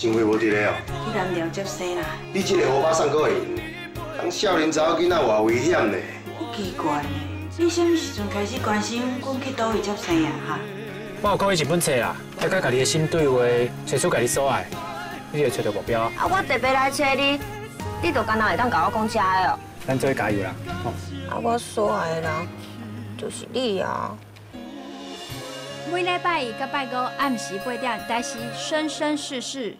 真会无伫咧哦。去南寮接生啦。你这个乌巴送过来，当少年查某囡仔偌危险呢？奇怪呢，你什么时阵开始关心阮去倒位接生啊？哈。我有看伊一本册啦，大概家己的心对话，找出家己所爱，你就会找到目标啊。我特别来找你，你就干哪会当甲我讲遮的哦？咱做加油啦，哦！啊，我所爱的人就是你啊。每礼拜一到拜五暗时八点，但是生生世世。